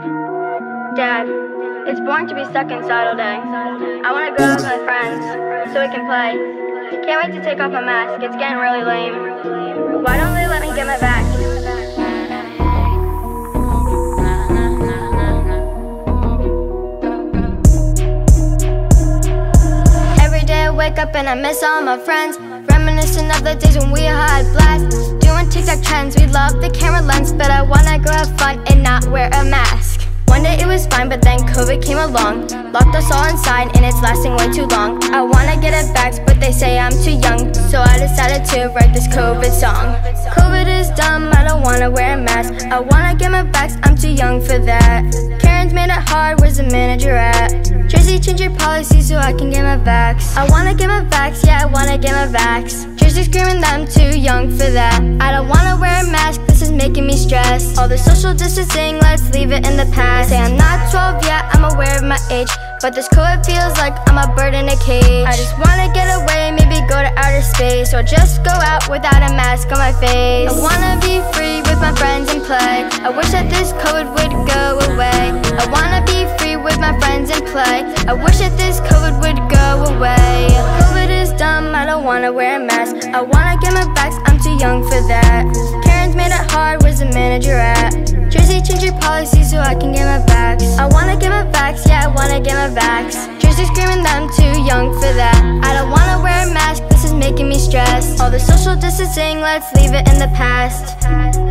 Dad, it's boring to be stuck inside all day. I want to go out with my friends so we can play. Can't wait to take off my mask, it's getting really lame. Why don't they let me get my back? Every day I wake up and I miss all my friends. Reminiscing of the days when we had blast. Doing TikTok trends, we love the camera lens, but I go have fun and not wear a mask. One day it was fine, but then COVID came along. Locked us all inside, and it's lasting way too long. I wanna get it back, but they say I'm too young. So I decided to write this COVID song. COVID is dumb, I don't wanna wear a mask. I wanna get my vax, I'm too young for that. Karen's made it hard, where's the manager at? Jersey, change your policy so I can get my vax. I wanna get my vax, yeah, I wanna get my vax. Jersey screaming that I'm too young for that. I don't wanna making me stressed. All the social distancing, let's leave it in the past. Say I'm not 12 yet, I'm aware of my age. But this COVID feels like I'm a bird in a cage. I just wanna get away, maybe go to outer space. Or just go out without a mask on my face. I wanna be free with my friends and play. I wish that this COVID would go away. I wanna be free with my friends and play. I wish that this COVID would go away. COVID is dumb, I don't wanna wear a mask. I wanna get my vax, I'm too young for that. Hard, where's the manager at? Jersey, change your policy so I can get my vax. I wanna get my vax, yeah, I wanna get my vax. Jersey screaming that I'm too young for that. I don't wanna wear a mask, this is making me stressed. All the social distancing, let's leave it in the past.